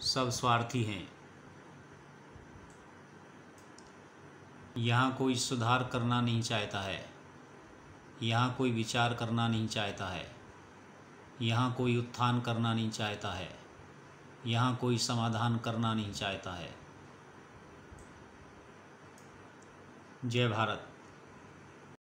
सब स्वार्थी हैं। यहाँ कोई सुधार करना नहीं चाहता है। यहाँ कोई विचार करना नहीं चाहता है। यहाँ कोई उत्थान करना नहीं चाहता है। यहाँ कोई समाधान करना नहीं चाहता है। जय भारत।